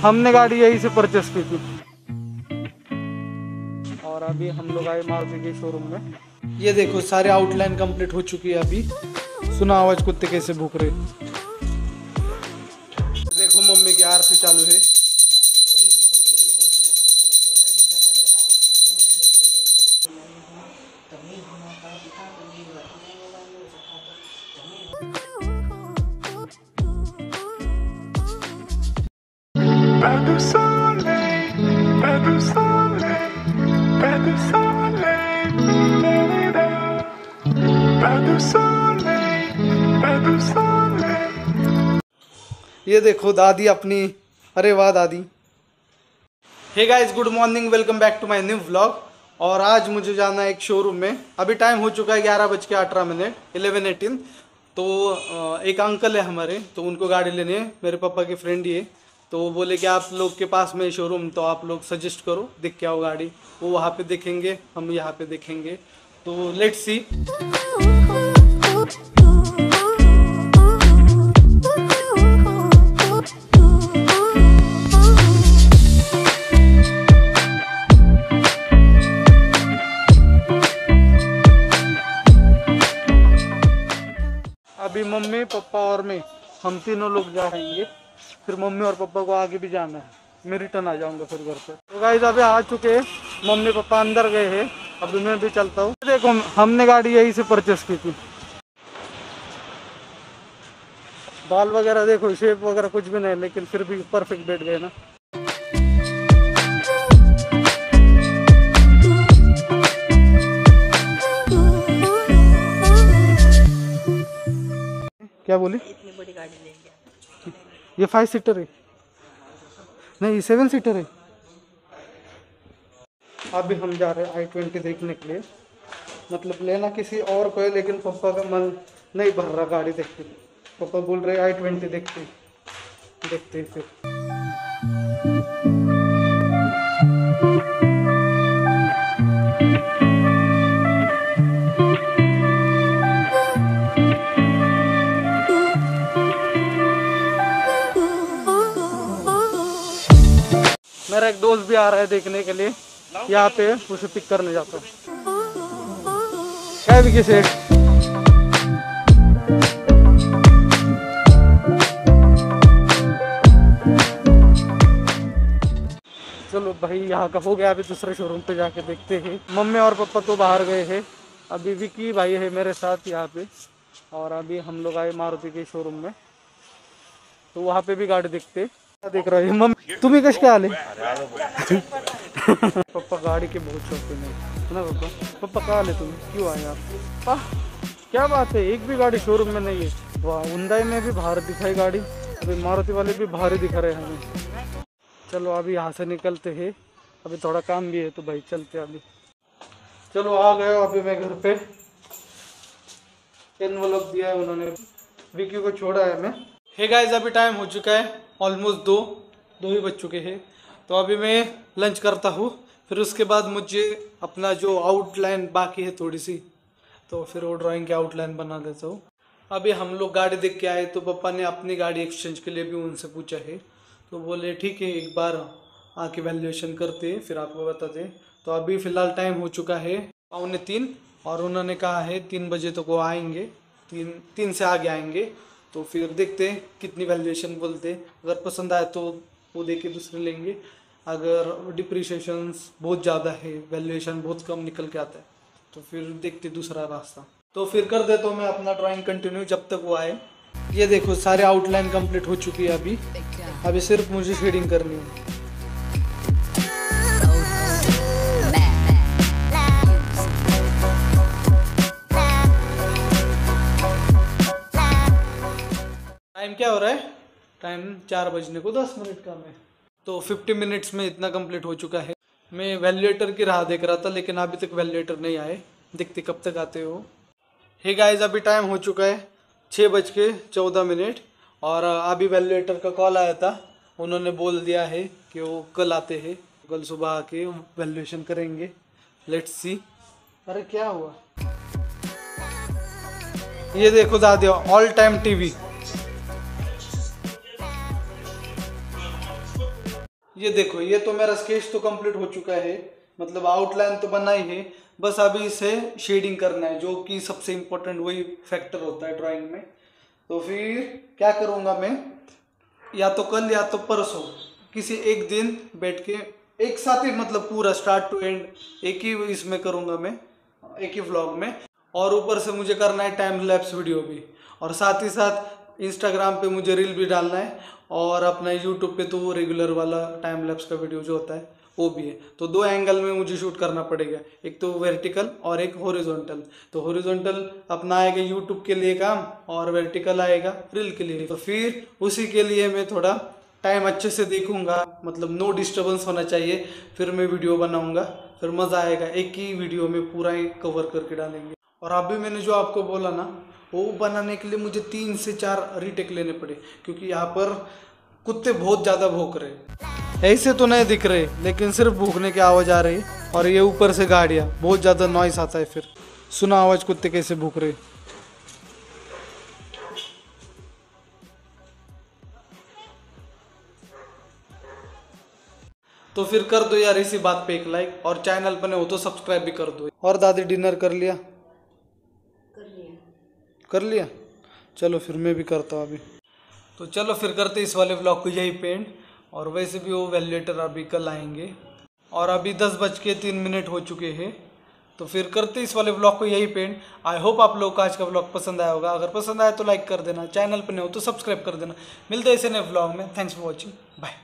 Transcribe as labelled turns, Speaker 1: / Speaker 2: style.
Speaker 1: हमने गाड़ी यहीं से परचेस की थी। और अभी हम लोग आए मारुति के शोरूम में। ये देखो सारे आउटलाइन कंप्लीट हो चुकी है अभी। सुना आवाज़ कुत्ते कैसे भूख रहे देखो मम्मी की आरती चालू है। ये देखो दादी अपनी, अरे वाह दादी। Hey guys good morning welcome back to my new vlog और आज मुझे जाना है एक शोरूम में। अभी टाइम हो चुका है ग्यारह बज के अठारह मिनट इलेवन एटीन तो एक अंकल है हमारे तो उनको गाड़ी लेनी है। मेरे पापा के फ्रेंड है तो वो बोले कि आप लोग के पास में शोरूम तो आप लोग सजेस्ट करो, दिख क्या हो गाड़ी। वो वहाँ पे देखेंगे, हम यहाँ पे देखेंगे। तो लेट सी अभी मम्मी पापा और मैं, हम तीनों लोग जा जाएँगे फिर मम्मी और पापा को आगे भी जाना है। मैं रिटर्न आ जाऊँगा फिर घर पे। तो गाइस अभी आ चुके हैं। मम्मी पापा अंदर गए हैं। अभी मैं भी चलता हूँ। देखो, हमने गाड़ी यहीं से परचेस की थी। बाल वगैरह देखो शेप वगैरह कुछ भी नहीं, लेकिन फिर भी परफेक्ट बैठ गए ना। क्या बोली?
Speaker 2: इतनी बड़ी गाड़ी लेंगे
Speaker 1: ये फाइव सीटर है। नहीं सेवन सीटर है। अभी हम जा रहे हैं आई ट्वेंटी देखने के लिए। मतलब लेना किसी और को है, लेकिन पापा का मन नहीं भर रहा गाड़ी देखते। पप्पा बोल रहे आई ट्वेंटी देखते। देखते फिर। मेरा एक दोस्त भी आ रहा है देखने के लिए। यहाँ पे उसे पिक करने जाता हूँ। भी किसे चलो भाई, यहाँ का हो गया। अभी दूसरे शोरूम पे जाके देखते हैं। मम्मी और पापा तो बाहर गए हैं। अभी विकी भाई है मेरे साथ यहाँ पे। और अभी हम लोग आए मारुति के शोरूम में। तो वहाँ पे भी गाड़ी देखते देख रहे हो। मम्मी तुम्ही कश काय आले? पप्पा गाड़ी के बहुत शौकीन है। ना पप्पा? पप्पा कहाँ आले तुम? क्यों आए आप? क्या बात है एक भी गाड़ी शोरूम में नहीं है। वाह हुंडई में भी बाहर दिखाई गाड़ी। अभी मारुति वाले भी भारी दिखा रहे हैं हमें। चलो अभी यहाँ से निकलते हैं। अभी थोड़ा काम भी है तो भाई चलते अभी। चलो आ गए अभी मैं घर पे। एनवलप दिया है उन्होंने। विकी को छोड़ा है मैं हे गाइस अभी टाइम हो चुका है। ऑलमोस्ट दो दो ही बज चुके हैं। तो अभी मैं लंच करता हूँ, फिर उसके बाद मुझे अपना जो आउटलाइन बाकी है थोड़ी सी तो फिर वो ड्राइंग की आउटलाइन बना देता हूँ। अभी हम लोग गाड़ी देख के आए तो पापा ने अपनी गाड़ी एक्सचेंज के लिए भी उनसे पूछा है। तो बोले, ठीक है, एक बार आके वैल्यूएशन करते फिर आपको बताते तो अभी फ़िलहाल टाइम हो चुका है पौने तीन, और उन्होंने कहा है, तीन बजे तक तो वो आएँगे, तीन तीन से आगे आएँगे। तो फिर देखते हैं कितनी वैल्यूएशन बोलते हैं। अगर पसंद आए तो वो दे के दूसरे लेंगे। अगर डिप्रीशन बहुत ज़्यादा है वैल्यूएशन बहुत कम निकल के आता है तो फिर देखते दूसरा रास्ता। तो फिर कर देता हूँ मैं अपना ड्राइंग कंटिन्यू जब तक वो आए। ये देखो सारे आउटलाइन कंप्लीट हो चुकी है अभी। अभी सिर्फ़ मुझे शेडिंग करनी है। टाइम क्या हो रहा है? टाइम चार बजने को दस मिनट का है। तो फिफ्टी मिनट्स में इतना कंप्लीट हो चुका है। मैं वैल्यूएटर की राह देख रहा था, लेकिन अभी तक वैल्यूएटर नहीं आए। देखते कब तक आते हो। हे गाइस अभी टाइम हो चुका है छः बज के चौदह मिनट। और अभी वैल्यूएटर का कॉल आया था। उन्होंने बोल दिया है कि वो कल आते हैं। कल सुबह आके वैल्यूएशन करेंगे। लेट्स सी अरे क्या हुआ? ये देखो दादी ऑल टाइम टीवी ये देखो, ये तो मेरा स्केच तो कंप्लीट हो चुका है। मतलब आउटलाइन तो बना ही है। बस अभी इसे शेडिंग करना है, जो कि सबसे इम्पोर्टेंट वही फैक्टर होता है ड्राइंग में। तो फिर क्या करूँगा मैं? या तो कल या तो परसों, किसी एक दिन बैठ के एक साथ ही मतलब पूरा स्टार्ट टू एंड एक ही इसमें करूँगा मैं, एक ही व्लॉग में। और ऊपर से मुझे करना है टाइम लैप्स वीडियो भी। और साथ ही साथ इंस्टाग्राम पे मुझे रील भी डालना है और अपना यूट्यूब पे तो वो रेगुलर वाला टाइम लैप्स का वीडियो जो होता है, वो भी है। तो दो एंगल में मुझे शूट करना पड़ेगा, एक तो वर्टिकल और एक हॉरिजॉन्टल तो हॉरिजॉन्टल अपना आएगा यूट्यूब के लिए काम और वर्टिकल आएगा रील के लिए। तो फिर उसी के लिए मैं थोड़ा टाइम अच्छे से देखूँगा मतलब नो डिस्टर्बेंस होना चाहिए, फिर मैं वीडियो बनाऊँगा, फिर मज़ा आएगा। एक ही वीडियो में पूरा कवर करके डालेंगे। और अभी मैंने जो आपको बोला ना वो बनाने के लिए मुझे तीन से चार रीटेक लेने पड़े, क्योंकि यहाँ पर कुत्ते बहुत ज़्यादा भूख रहे ऐसे तो नहीं दिख रहे, लेकिन सिर्फ़ भूखने की आवाज़ आ रही और ये ऊपर से गाड़ियाँ, बहुत ज़्यादा नॉइस आता है फिर। सुना आवाज़ कुत्ते कैसे भूख रहे तो फिर कर दो यार इसी बात पे एक लाइक और चैनल पर हो तो सब्सक्राइब भी कर दो। और दादी डिनर कर लिया। कर लिया। चलो फिर मैं भी करता हूँ अभी। तो चलो फिर करते इस वाले ब्लॉग को यही पेंट और वैसे भी वो वेलेटर अभी कल आएँगे। और अभी दस बज के तीन मिनट हो चुके हैं। तो फिर करते इस वाले ब्लॉग को यही पेंट आई होप आप लोग को आज का ब्लॉग पसंद आया होगा। अगर पसंद आया तो लाइक कर देना। चैनल पर नहीं हो तो सब्सक्राइब कर देना। मिलते ऐसे नए ब्लॉग में। Thanks for watching bye